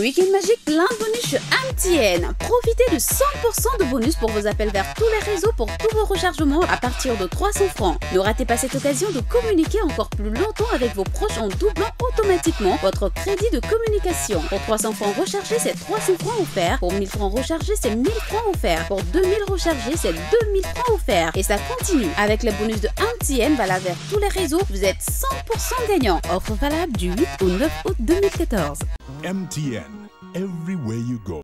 Week-end magique plein de bonus chez MTN. Profitez de 100% de bonus pour vos appels vers tous les réseaux pour tous vos rechargements à partir de 300 francs. Ne ratez pas cette occasion de communiquer encore plus longtemps avec vos proches en doublant automatiquement votre crédit de communication. Pour 300 francs rechargés, c'est 300 francs offerts. Pour 1000 francs rechargés, c'est 1000 francs offerts. Pour 2000 rechargés, c'est 2000 francs offerts. Et ça continue. Avec les bonus de MTN valable vers tous les réseaux, vous êtes 100% gagnant. Offre valable du 8 au 9 août 2014. MTN, everywhere you go.